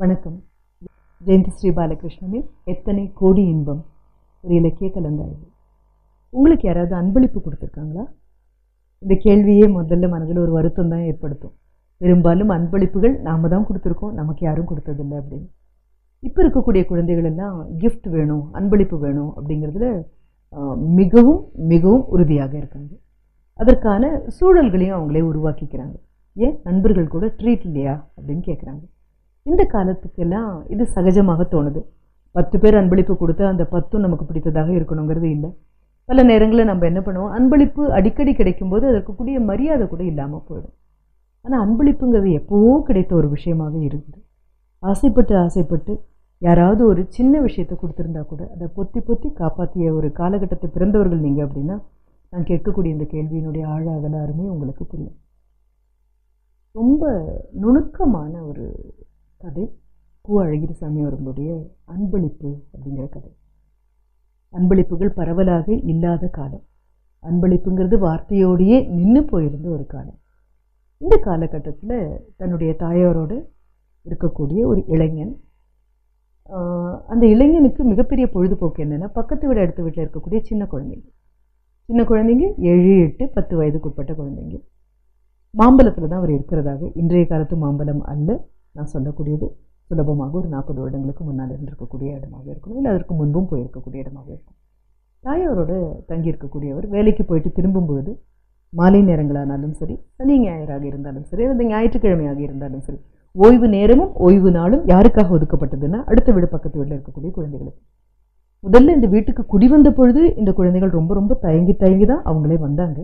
வணக்கம். ஜெயந்தி ஸ்ரீ பாலகிருஷ்ணனின் எத்தனை கோடி இன்பம்? ஒரு இலக்கிய கலந்தாய்வு. உங்களுக்கு யாராவது அன்பளிப்பு கொடுத்துருக்காங்களா? இந்த கேள்வியே முதல்ல மனதில் ஒரு வருத்தம் தான் ஏற்படுத்தும். பெரும்பாலும் அன்பளிப்புகள் நாம தான் கொடுத்துருக்கோம் நமக்கு யாரும் கொடுத்ததில்லை அப்படின்னு. இப்போ இருக்கக்கூடிய குழந்தைகள் எல்லாம் கிஃப்ட் வேணும் அன்பளிப்பு வேணும் அப்படிங்கிறதுல மிகவும் மிகவும் உறுதியாக இருக்காங்க. அதற்கான சூழல்களையும் அவங்களே உருவாக்கிக்கிறாங்க. ஏன்? நண்பர்கள் கூட ட்ரீட் இல்லையா? அப்படின்னு கேட்குறாங்க இந்த காலத்துக்கெல்லாம் இது சகஜமாக தோணுது. பத்து பேர் அன்பளிப்பு கொடுத்தா அந்த பத்தும் நமக்கு பிடித்ததாக இருக்கணுங்கிறது இல்லை. பல நேரங்களில் நம்ம என்ன பண்ணுவோம்? அன்பளிப்பு அடிக்கடி கிடைக்கும்போது அதற்கு கூடிய மரியாதை கூட இல்லாமல் போயிடும். ஆனால் அன்பளிப்புங்கிறது எப்போவோ கிடைத்த ஒரு விஷயமாக இருக்குது. ஆசைப்பட்டு ஆசைப்பட்டு யாராவது ஒரு சின்ன விஷயத்தை கொடுத்துருந்தா கூட அதை பொத்தி பொத்தி காப்பாற்றிய ஒரு காலகட்டத்தை பிறந்தவர்கள் நீங்கள் அப்படின்னா நான் கேட்கக்கூடிய இந்த கேள்வியினுடைய ஆழாகலாருமே அருமை உங்களுக்கு புரியும். ரொம்ப நுணுக்கமான ஒரு கதை. கு அழகிரிசாமி அவர்களுடைய அன்பளிப்பு அப்படிங்கிற கதை. அன்பளிப்புகள் பரவலாக இல்லாத காலம். அன்பளிப்புங்கிறது வார்த்தையோடையே நின்று போயிருந்த ஒரு காலம். இந்த காலகட்டத்தில் தன்னுடைய தாயாரோடு இருக்கக்கூடிய ஒரு இளைஞன் அந்த இளைஞனுக்கு மிகப்பெரிய பொழுதுபோக்கு என்னென்னா பக்கத்து வீடு அடுத்த வீட்டில் இருக்கக்கூடிய சின்ன குழந்தைங்க. சின்ன குழந்தைங்க ஏழு எட்டு பத்து வயதுக்குட்பட்ட குழந்தைங்க. மாம்பழத்தில் தான் அவர் இருக்கிறதாக. இன்றைய காலத்து மாம்பழம் அல்ல. நான் சொல்லக்கூடியது சுலபமாக ஒரு நாற்பது வருடங்களுக்கு முன்னால் இருந்திருக்கக்கூடிய இடமாக இருக்கும். இல்லை அதற்கு முன்பும் போயிருக்கக்கூடிய இடமாக இருக்கும். தாயாரோடு தங்கியிருக்கக்கூடியவர் வேலைக்கு போயிட்டு திரும்பும் பொழுது மாலை நேரங்களானாலும் சரி சனி ஞாயிறாக இருந்தாலும் சரி அல்லது ஞாயிற்றுக்கிழமையாக இருந்தாலும் சரி ஓய்வு நேரமும் ஓய்வு நாளும் யாருக்காக ஒதுக்கப்பட்டதுன்னா அடுத்த வீடு பக்கத்து வீட்டில் இருக்கக்கூடிய குழந்தைகளுக்கு. முதல்ல இந்த வீட்டுக்கு குடி வந்த பொழுது இந்த குழந்தைகள் ரொம்ப ரொம்ப தயங்கி தயங்கி தான் அவங்களே வந்தாங்க.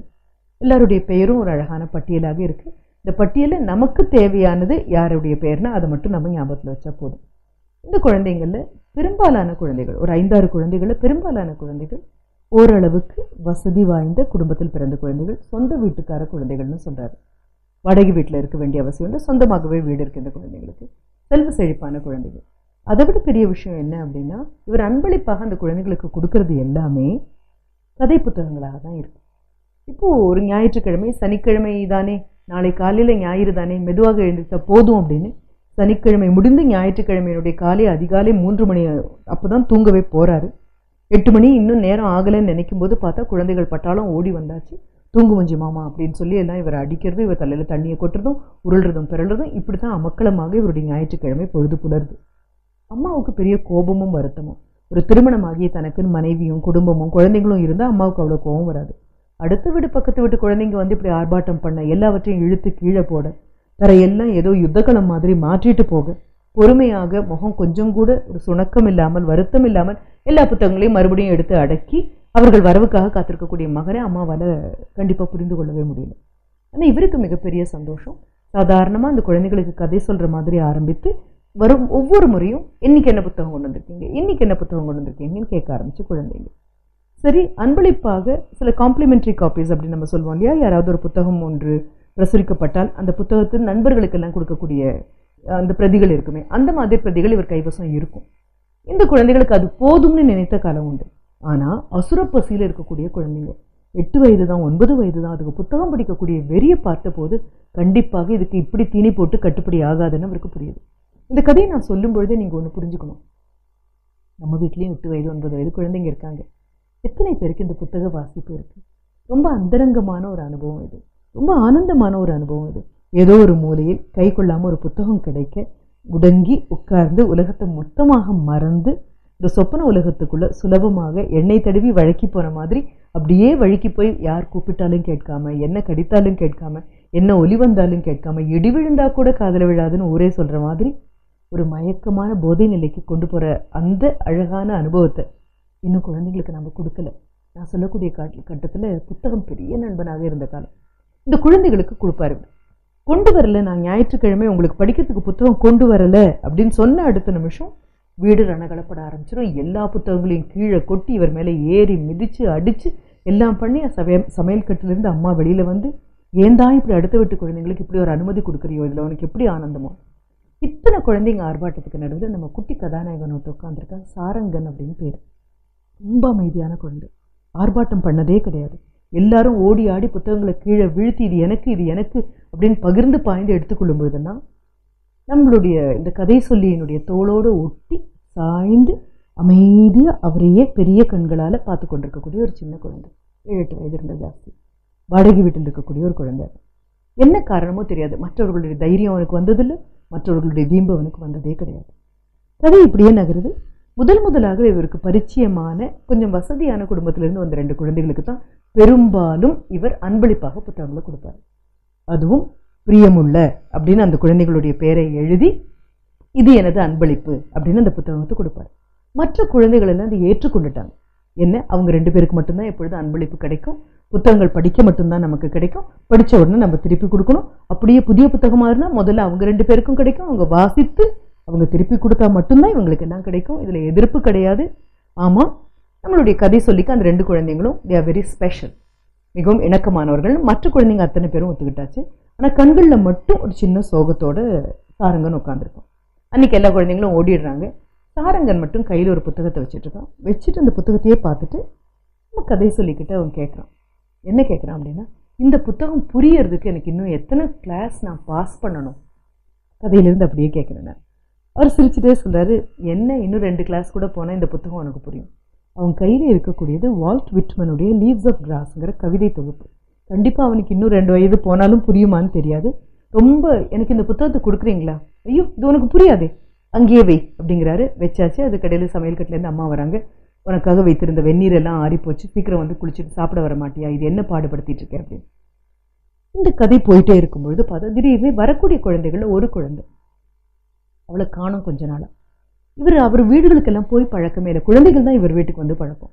எல்லாருடைய பெயரும் ஒரு அழகான பட்டியலாக இருக்குது இந்த பட்டியலில் நமக்கு தேவையானது யாருடைய பெயர்னா அதை மட்டும் நம்ம ஞாபகத்தில் வச்சா போதும். இந்த குழந்தைங்களில் பெரும்பாலான குழந்தைகள் ஒரு ஐந்தாறு குழந்தைகளில் பெரும்பாலான குழந்தைகள் ஓரளவுக்கு வசதி வாய்ந்த குடும்பத்தில் பிறந்த குழந்தைகள் சொந்த வீட்டுக்கார குழந்தைகள்னு சொல்கிறாரு வாடகை வீட்டில் இருக்க வேண்டிய அவசியம் இல்லை சொந்தமாகவே வீடு இருக்கு இந்த குழந்தைங்களுக்கு செல்வ செழிப்பான குழந்தைகள். அதை விட பெரிய விஷயம் என்ன அப்படின்னா இவர் அன்பளிப்பாக அந்த குழந்தைகளுக்கு கொடுக்கறது எல்லாமே கதை புத்தகங்களாக தான் இருக்கு இப்போது ஒரு ஞாயிற்றுக்கிழமை சனிக்கிழமை தானே நாளை காலையில் ஞாயிறு தானே? மெதுவாக எழுந்திருத்தா போதும் அப்படின்னு சனிக்கிழமை முடிந்து ஞாயிற்றுக்கிழமையினுடைய காலை அதிகாலை மூன்று மணி அப்போ தான் தூங்கவே போகிறாரு எட்டு மணி இன்னும் நேரம் ஆகலைன்னு நினைக்கும் போது பார்த்தா குழந்தைகள் பட்டாலும் ஓடி வந்தாச்சு. தூங்கு மஞ்சி மாமா அப்படின்னு சொல்லி எல்லாம் இவர் அடிக்கிறது இவர் தலையில் தண்ணியை கொட்டுறதும் உருள்றதும் பிறல்றதும் இப்படி தான் அமக்களமாக இவருடைய ஞாயிற்றுக்கிழமை பொழுது புலருது. அம்மாவுக்கு பெரிய கோபமும் வருத்தமும். ஒரு திருமணமாகிய தனக்குன்னு மனைவியும் குடும்பமும் குழந்தைங்களும் இருந்தால் அம்மாவுக்கு அவ்வளோ கோபம் வராது. அடுத்த வீடு பக்கத்து வீட்டு குழந்தைங்க வந்து இப்படி ஆர்ப்பாட்டம் பண்ண எல்லாவற்றையும் இழுத்து கீழே போட தரையெல்லாம் ஏதோ யுத்தகலம் மாதிரி மாற்றிட்டு போக. பொறுமையாக முகம் கொஞ்சம் கூட ஒரு சுணக்கம் இல்லாமல் வருத்தம் இல்லாமல் எல்லா புத்தகங்களையும் மறுபடியும் எடுத்து அடக்கி அவர்கள் வரவுக்காக காத்திருக்கக்கூடிய மகனை அம்மாவால் கண்டிப்பாக புரிந்து கொள்ளவே முடியல. ஆனால் இவருக்கு மிகப்பெரிய சந்தோஷம். சாதாரணமாக அந்த குழந்தைகளுக்கு கதை சொல்கிற மாதிரி ஆரம்பித்து வரும் ஒவ்வொரு முறையும் இன்னைக்கு என்ன புத்தகம் கொண்டு வந்திருக்கீங்க? இன்னைக்கு என்ன புத்தகம் கொண்டு வந்திருக்கீங்கன்னு கேட்க ஆரம்பிச்சு குழந்தைங்க. சரி அன்பளிப்பாக சில காம்ப்ளிமெண்ட்ரி காப்பீஸ் அப்படின்னு நம்ம சொல்லுவோம் இல்லையா? யாராவது ஒரு புத்தகம் ஒன்று பிரசுரிக்கப்பட்டால் அந்த புத்தகத்தின் நண்பர்களுக்கெல்லாம் கொடுக்கக்கூடிய அந்த பிரதிகள் இருக்குமே அந்த மாதிரி பிரதிகள் இவர் கைவசம் இருக்கும். இந்த குழந்தைகளுக்கு அது போதும்னு நினைத்த காலம் உண்டு. ஆனால் அசுரப்பசியில் இருக்கக்கூடிய குழந்தைங்க எட்டு வயது தான் ஒன்பது வயது தான் அதுக்கு புத்தகம் படிக்கக்கூடிய வெறியை பார்த்தபோது கண்டிப்பாக இதுக்கு இப்படி தீனி போட்டு கட்டுப்படி ஆகாதுன்னு அவருக்கு புரியுது. இந்த கதையை நான் சொல்லும் பொழுதே நீங்கள் ஒன்று புரிஞ்சுக்கணும். நம்ம வீட்லேயும் எட்டு வயது ஒன்பது வயது குழந்தைங்க இருக்காங்க. எத்தனை பேருக்கு இந்த புத்தக வாசிப்பு இருக்கு? ரொம்ப அந்தரங்கமான ஒரு அனுபவம் இது. ரொம்ப ஆனந்தமான ஒரு அனுபவம் இது. ஏதோ ஒரு மூலையில் கை கொள்ளாமல் ஒரு புத்தகம் கிடைக்க முடங்கி உட்கார்ந்து உலகத்தை மொத்தமாக மறந்து இந்த சொப்பன உலகத்துக்குள்ள சுலபமாக எண்ணெய் தடவி வழக்கி போன மாதிரி அப்படியே வழுக்கி போய் யார் கூப்பிட்டாலும் கேட்காம என்ன கடித்தாலும் கேட்காம என்ன ஒலி வந்தாலும் கேட்காம இடி விழுந்தா கூட காதல விழாதுன்னு ஊரே சொல்ற மாதிரி ஒரு மயக்கமான போதை நிலைக்கு கொண்டு போற அந்த அழகான அனுபவத்தை இன்னும் குழந்தைங்களுக்கு நம்ம கொடுக்கல. நான் சொல்லக்கூடிய கட்டத்தில் புத்தகம் பெரிய நண்பனாக இருந்த காலம். இந்த குழந்தைகளுக்கு கொடுப்பாரு. கொண்டு வரல நான் ஞாயிற்றுக்கிழமை உங்களுக்கு படிக்கிறதுக்கு புத்தகம் கொண்டு வரல அப்படின்னு சொன்ன அடுத்த நிமிஷம் வீடு ரணகலப்பட ஆரம்பிச்சிடும் எல்லா புத்தகங்களையும் கீழே கொட்டி இவர் மேலே ஏறி மிதித்து அடித்து எல்லாம் பண்ணி சமைய சமையல் கட்டிலிருந்து அம்மா வெளியில் வந்து ஏன் தான் இப்படி அடுத்த வீட்டு குழந்தைங்களுக்கு இப்படி ஒரு அனுமதி கொடுக்குறியோ? இதில் உனக்கு எப்படி ஆனந்தமோ? இத்தனை குழந்தைங்க ஆர்ப்பாட்டத்துக்கு நடுவில் நம்ம குட்டி கதாநாயகன் ஒருத்தர் உட்காந்துருக்கான் சாரங்கன் அப்படின்னு பேர். ரொம்ப அமைதியான குழந்தை. ஆர்ப்பாட்டம் பண்ணதே கிடையாது. எல்லாரும் ஓடி ஆடி புத்தகங்களை கீழே வீழ்த்தி இது எனக்கு இது எனக்கு அப்படின்னு பகிர்ந்து பாய்ந்து எடுத்துக்கொள்ளும் பொழுதெல்லாம் நம்மளுடைய இந்த கதை சொல்லியினுடைய தோளோடு ஒட்டி சாய்ந்து அமைதியாக அவரையே பெரிய கண்களால் பார்த்து கொண்டிருக்கக்கூடிய ஒரு சின்ன குழந்தை. ஏழு எட்டு வயது இருந்தால் ஜாஸ்தி. வாடகை வீட்டில் இருக்கக்கூடிய ஒரு குழந்தை. என்ன காரணமோ தெரியாது. மற்றவர்களுடைய தைரியம் அவனுக்கு வந்ததில்லை. மற்றவர்களுடைய வீம்பு அவனுக்கு வந்ததே கிடையாது. கதை இப்படியே நகருது. முதல் முதலாக இவருக்கு பரிச்சயமான கொஞ்சம் வசதியான குடும்பத்திலிருந்து வந்த ரெண்டு குழந்தைகளுக்கு தான் பெரும்பாலும் இவர் அன்பளிப்பாக புத்தகங்களை கொடுப்பார். அதுவும் பிரியமுள்ள அப்படின்னு அந்த குழந்தைகளுடைய பெயரை எழுதி இது எனது அன்பளிப்பு அப்படின்னு அந்த புத்தகத்தை கொடுப்பார். மற்ற குழந்தைகள் எல்லாம் அதை ஏற்றுக்கொண்டுட்டாங்க. என்ன? அவங்க ரெண்டு பேருக்கு மட்டும்தான் எப்பொழுதும் அன்பளிப்பு கிடைக்கும்? புத்தகங்கள் படிக்க மட்டும்தான் நமக்கு கிடைக்கும். படித்த உடனே நம்ம திருப்பி கொடுக்கணும். அப்படியே புதிய புத்தகமாக இருந்தால் முதல்ல அவங்க ரெண்டு பேருக்கும் கிடைக்கும். அவங்க வாசித்து அவங்க திருப்பி கொடுத்தா மட்டும்தான் இவங்களுக்கு என்ன கிடைக்கும்? இதில் எதிர்ப்பு கிடையாது. ஆமாம் நம்மளுடைய கதை சொல்லிக்க அந்த ரெண்டு குழந்தைங்களும் தே ஆர் வெரி ஸ்பெஷல் மிகவும் இணக்கமானவர்கள். மற்ற குழந்தைங்க அத்தனை பேரும் ஒத்துக்கிட்டாச்சு. ஆனால் கண்களில் மட்டும் ஒரு சின்ன சோகத்தோடு சாரங்கன் உட்காந்துருக்கும் அன்றைக்கி எல்லா குழந்தைங்களும் ஓடிடுறாங்க. சாரங்கன் மட்டும் கையில் ஒரு புத்தகத்தை வச்சுட்டு வச்சுட்டு அந்த புத்தகத்தையே பார்த்துட்டு நம்ம கதை சொல்லிக்கிட்டு அவன் கேட்குறான் என்ன கேட்குறான் அப்படின்னா இந்த புத்தகம் புரியறதுக்கு எனக்கு இன்னும் எத்தனை கிளாஸ் நான் பாஸ் பண்ணணும்? கதையிலேருந்து அப்படியே கேட்குறேன் நான். அவர் சிரிச்சுட்டே சொல்கிறாரு என்ன இன்னும் ரெண்டு கிளாஸ் கூட போனால் இந்த புத்தகம் உனக்கு புரியும்? அவன் கையில் இருக்கக்கூடியது வால்ட் விட்மனுடைய லீவ்ஸ் ஆஃப் கிராஸ்ங்கிற கவிதை தொகுப்பு. கண்டிப்பாக அவனுக்கு இன்னும் ரெண்டு வயது போனாலும் புரியுமான்னு தெரியாது. ரொம்ப எனக்கு இந்த புத்தகத்தை கொடுக்குறீங்களா? ஐயோ இது உனக்கு புரியாதே. அங்கேயே வை அப்படிங்கிறாரு. வச்சாச்சு. அது கடையில் சமையல் கட்டிலேருந்து அம்மா வராங்க. உனக்காக வைத்திருந்த வெந்நீர் எல்லாம் ஆறி போச்சு. சீக்கிரம் வந்து குளிச்சுட்டு சாப்பிட வர மாட்டியா? இது என்ன பாடுபடுத்திட்டு இருக்கேன் அப்படின்னு. இந்த கதை போயிட்டே இருக்கும்பொழுது பார்த்தா திடீர்னு வரக்கூடிய குழந்தைகளில் ஒரு குழந்தை. அவளை காணும் கொஞ்ச நாளாக இவர் அவர் வீடுகளுக்கெல்லாம் போய் பழக்கமே இல்லை. குழந்தைகள் தான் இவர் வீட்டுக்கு வந்து பழக்கம்.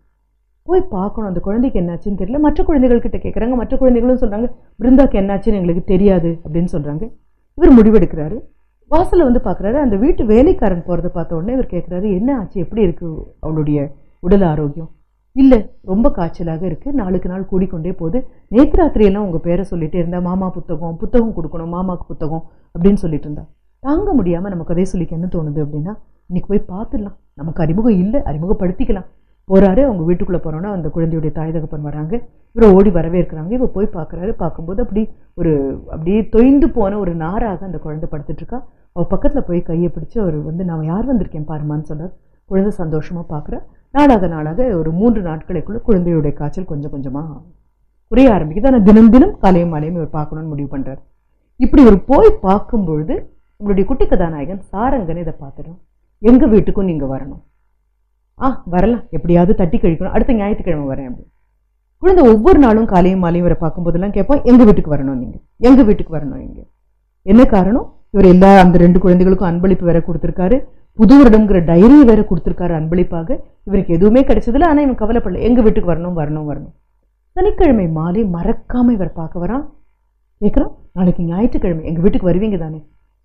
போய் பார்க்கணும். அந்த குழந்தைக்கு என்னாச்சுன்னு தெரியல. மற்ற குழந்தைகள்கிட்ட கேட்குறாங்க மற்ற குழந்தைகளும் சொல்கிறாங்க பிருந்தாக்கு என்னாச்சுன்னு எங்களுக்கு தெரியாது அப்படின்னு சொல்கிறாங்க இவர் முடிவெடுக்கிறாரு. வாசலில் வந்து பார்க்குறாரு அந்த வீட்டு வேலைக்காரன் போகிறத பார்த்த உடனே இவர் கேட்குறாரு என்ன ஆச்சு? எப்படி இருக்குது அவளுடைய உடல் ஆரோக்கியம்? இல்லை ரொம்ப காய்ச்சலாக இருக்குது நாளுக்கு நாள் கூடிக்கொண்டே போகுது. நேற்று ராத்திரியெல்லாம் உங்கள் பேரை சொல்லிகிட்டே இருந்தா மாமா புத்தகம் புத்தகம் கொடுக்கணும் மாமாவுக்கு புத்தகம் அப்படின்னு சொல்லிட்டு இருந்தா. தாங்க முடியாமல் நம்ம கதை சொல்லிக்க என்ன தோணுது அப்படின்னா இன்னைக்கு போய் பார்த்துடலாம். நமக்கு அறிமுகம் இல்லை அறிமுகப்படுத்திக்கலாம். போகிறாரு அவங்க வீட்டுக்குள்ளே போனோன்னா அந்த குழந்தையுடைய தாய் தகப்பன் வராங்க. இவரை ஓடி வரவேற்கிறாங்க இவர் போய் பார்க்குறாரு. பார்க்கும்போது அப்படி ஒரு அப்படியே தொய்ந்து போன ஒரு நாராக அந்த குழந்தை படுத்துட்ருக்கா இருக்கா. பக்கத்தில் போய் கையை பிடிச்சி அவர் வந்து நான் யார் வந்திருக்கேன் பாருமான்னு சொன்னார் குழந்தை சந்தோஷமாக பார்க்குற. நாளாக நாளாக ஒரு மூன்று நாட்களுக்குள்ளே குழந்தையுடைய காய்ச்சல் கொஞ்சம் கொஞ்சமாக குறைய ஆரம்பிக்குது. ஆனால் தினம் தினம் காலையும் மாலையும் இவர் பார்க்கணும்னு முடிவு பண்ணுறாரு இப்படி ஒரு போய் பார்க்கும்பொழுது உங்களுடைய குட்டி கதாநாயகன் சாரங்கன் இதை பார்த்துடும். எங்கள் வீட்டுக்கும் நீங்கள் வரணும். ஆ வரலாம். எப்படியாவது தட்டி கழிக்கணும். அடுத்த ஞாயிற்றுக்கிழமை வரேன் அப்படி. குழந்தை ஒவ்வொரு நாளும் காலையும் மாலையும் இவரை பார்க்கும்போதெல்லாம் கேட்போம் எங்கள் வீட்டுக்கு வரணும் நீங்கள் எங்கள் வீட்டுக்கு வரணும் நீங்கள் என்ன காரணம்? இவர் எல்லா அந்த ரெண்டு குழந்தைகளுக்கும் அன்பளிப்பு வேற கொடுத்துருக்காரு. புது வருடம்ங்கிற டைரி வேற கொடுத்துருக்காரு அன்பளிப்பாக. இவருக்கு எதுவுமே கிடைச்சதில்ல ஆனால் இவன் கவலைப்படல. எங்கள் வீட்டுக்கு வரணும் வரணும் வரணும். சனிக்கிழமை மாலை மறக்காம இவர் பார்க்க வரான். கேட்குறான் நாளைக்கு ஞாயிற்றுக்கிழமை. எங்கள் வீட்டுக்கு வருவீங்க தானே?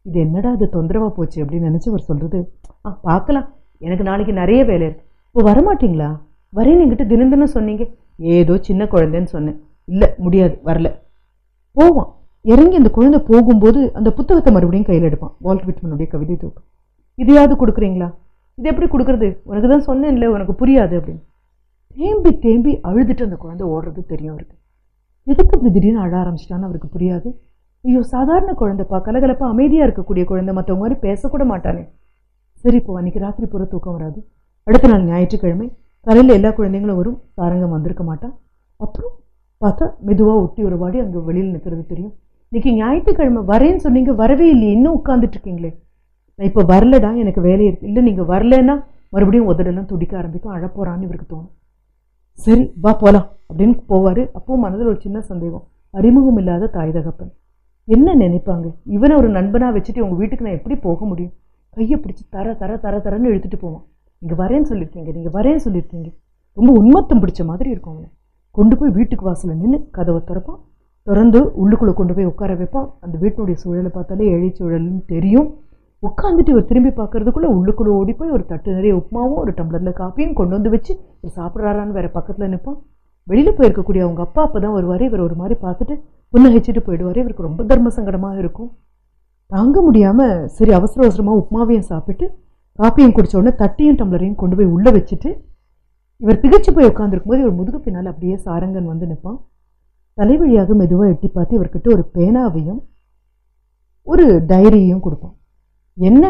இது என்னடா இது தொந்தரவா போச்சு அப்படின்னு நினச்சி அவர் சொல்கிறது ஆ பார்க்கலாம். எனக்கு நாளைக்கு நிறைய வேலை இருக்கு. இப்போ வரமாட்டிங்களா? வரேன்னு என்கிட்ட தினம் தினம் சொன்னீங்க. ஏதோ சின்ன குழந்தைன்னு சொன்னேன். இல்லை முடியாது வரல. போவான். இறங்கி அந்த குழந்தை போகும்போது அந்த புத்தகத்தை மறுபடியும் கையில் எடுப்பான். வால்ட் விட்மனுடைய கவிதை தொகுப்பு இதையாவது கொடுக்குறீங்களா? இது எப்படி கொடுக்குறது? உனக்கு தான் சொன்னேன் இல்லை உனக்கு புரியாது அப்படின்னு. தேம்பி தேம்பி அழுதுட்டு அந்த குழந்தை ஓடுறது தெரியும் அவருக்கு. எதுக்கு இப்படி திடீர்னு அழ ஆரம்பிச்சிட்டான்னு அவருக்கு புரியாது. ஐயோ சாதாரண குழந்தைப்பா. கலகலப்பா அமைதியாக இருக்கக்கூடிய குழந்தை. மற்றவங்க மாதிரி பேசக்கூட மாட்டானே. சரி இப்போ அன்றைக்கி ராத்திரி பூரா தூக்கம் வராது. அடுத்த நாள் ஞாயிற்றுக்கிழமை காலையில் எல்லா குழந்தைங்களும் வரும். சாரங்கம் வந்திருக்க மாட்டான் அப்புறம் பார்த்தா மெதுவாக ஒட்டி ஒரு வாடி அங்கே வெளியில் நிற்கிறது தெரியும். இன்னைக்கு ஞாயிற்றுக்கிழமை வரேன்னு சொன்னீங்க வரவே இல்லையே. இன்னும் உட்காந்துட்டு இருக்கீங்களே. நான் இப்போ வரலடா எனக்கு வேலை இருக்குது இல்லை நீங்கள் வரலன்னா மறுபடியும் உதடெல்லாம் துடிக்க ஆரம்பிக்கும். அழப்போறான்னு இவருக்கு தோணும். சரி வா போகலாம் அப்படின்னு போவார். அப்போது மனதில் ஒரு சின்ன சந்தேகம். அறிமுகம் இல்லாத தாய் தகப்பன். என்ன நினைப்பாங்க? இவனை ஒரு நண்பனாக வச்சுட்டு உங்கள் வீட்டுக்கு நான் எப்படி போக முடியும்? கையை பிடிச்சி தர தர தர தரன்னு இழுத்துட்டு போவான். நீங்கள் வரேன்னு சொல்லியிருக்கீங்க நீங்கள் வரேன்னு சொல்லியிருக்கீங்க ரொம்ப உண்மத்தம் பிடிச்ச மாதிரி இருக்கும் அவனை. கொண்டு போய் வீட்டுக்கு வாசலில் நின்று கதவை திறப்பான். திறந்து உள்ளுக்குள்ளே கொண்டு போய் உட்கார வைப்பான். அந்த வீட்டினுடைய சூழலை பார்த்தாலே எழை சூழல்னு தெரியும். உட்காந்துட்டு இவர் திரும்பி பார்க்கறதுக்குள்ளே உள்ளுக்குள்ளே ஓடி போய் ஒரு தட்டு நிறைய உப்புமாவும் ஒரு டம்ளரில் காப்பியும் கொண்டு வந்து வச்சு இவர் சாப்பிட்றாரான்னு வேறு பக்கத்தில் நிற்பான். வெளியில் போயிருக்கக்கூடிய அவங்க அப்பா அப்போ தான் வருவார். இவர் ஒரு மாதிரி பார்த்துட்டு புன்னகைச்சிட்டு போயிடுவார். இவருக்கு ரொம்ப தர்ம சங்கடமாக இருக்கும். தாங்க முடியாமல் சரி அவசர அவசரமாக உப்மாவையும் சாப்பிட்டு காப்பியும் குடித்தோடனே தட்டியும் டம்ளரையும் கொண்டு போய் உள்ளே வச்சுட்டு இவர் திகைச்சு போய் உட்காந்துருக்கும் போது இவர் முதுகு பின்னால் அப்படியே சாரங்கன் வந்து நிற்பான். தலைவழியாக மெதுவாக எட்டி பார்த்து இவர்கிட்ட ஒரு பேனாவையும் ஒரு டைரியும் கொடுப்பான். என்ன?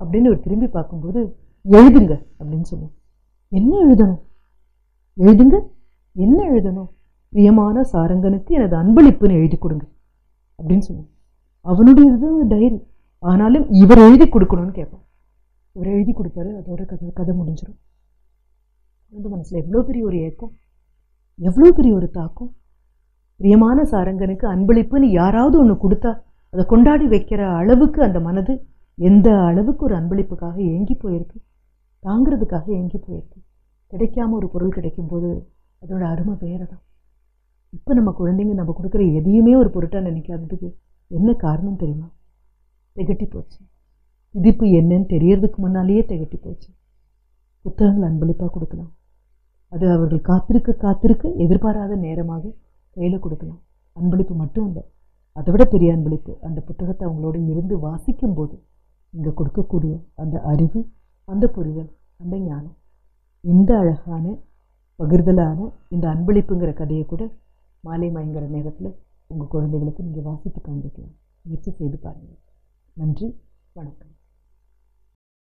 அப்படின்னு இவர் திரும்பி பார்க்கும்போது எழுதுங்க அப்படின்னு சொல்லுவோம் என்ன எழுதணும்? எழுதுங்க. என்ன எழுதணும்? பிரியமான சாரங்கனுக்கு எனது அன்பளிப்புன்னு எழுதி கொடுங்க. அப்படின்னு சொல்லுவோம் அவனுடைய இது டைரி. ஆனாலும் இவர் எழுதி கொடுக்கணும்னு கேட்பான். இவர் எழுதி கொடுப்பாரு அதோட கதை கதை முடிஞ்சிடும் அந்த மனசில் எவ்வளோ பெரிய ஒரு ஏக்கம்? எவ்வளோ பெரிய ஒரு தாக்கம்? பிரியமான சாரங்கனுக்கு அன்பளிப்புன்னு யாராவது ஒன்று கொடுத்தா அதை கொண்டாடி வைக்கிற அளவுக்கு அந்த மனது எந்த அளவுக்கு ஒரு அன்பளிப்புக்காக ஏங்கி போயிருக்கு? தாங்கிறதுக்காக ஏங்கி போயிருக்கு. கிடைக்காம ஒரு பொருள் கிடைக்கும்போது அதோட அருமை வேற தான் இப்போ நம்ம குழந்தைங்க நம்ம கொடுக்குற எதையுமே ஒரு பொருட்டாக நினைக்காததுக்கு என்ன காரணம் தெரியுமா? திகட்டி போச்சு. இதிப்பு என்னன்னு தெரியறதுக்கு முன்னாலேயே திகட்டி போச்சு. புத்தகங்கள் அன்பளிப்பாக கொடுக்கலாம். அது அவர்கள் காத்திருக்க காத்திருக்க எதிர்பாராத நேரமாக கையில் கொடுக்கலாம். அன்பளிப்பு மட்டும் இல்லை அதை விட பெரிய அன்பளிப்பு அந்த புத்தகத்தை அவங்களோட இருந்து வாசிக்கும் போது இங்கே கொடுக்கக்கூடிய அந்த அறிவு அந்த புரிதல் அந்த ஞானம் இந்த அழகான பகிர்தலான இந்த அன்பளிப்புங்கிற கதையை கூட மாலை மயங்கிற நேரத்தில் உங்கள் குழந்தைகளுக்கு நீங்கள் வாசித்து காண்பிக்கலாம். முயற்சி செய்து பாருங்கள் நன்றி. வணக்கம்.